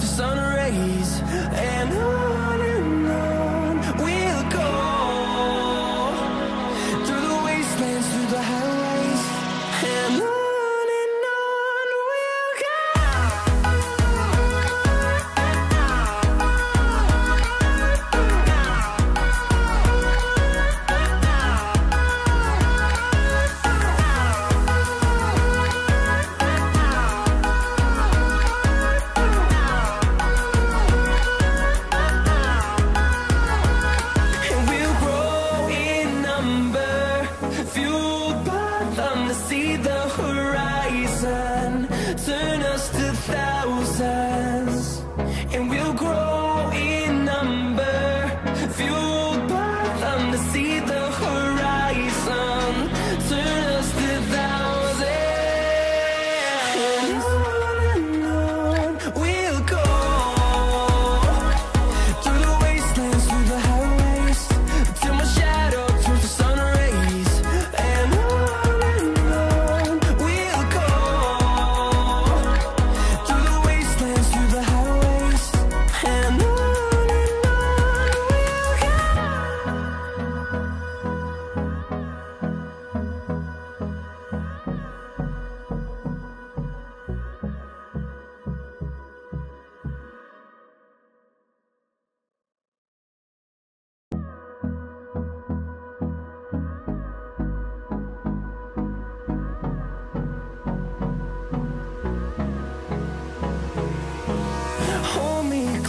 the sun rays and I